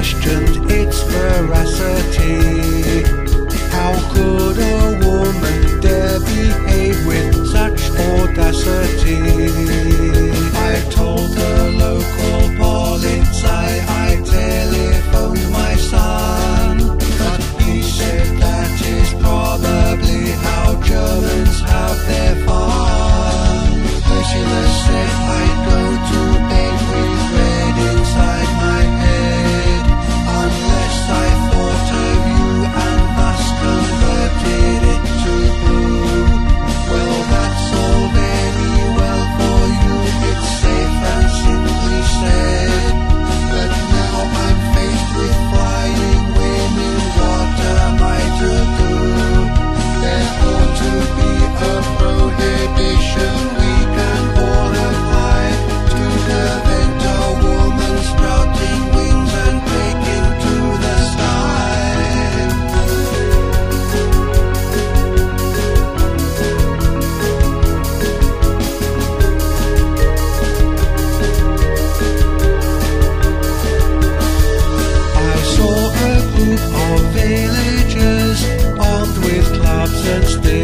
questioned its veracity. How could such thing.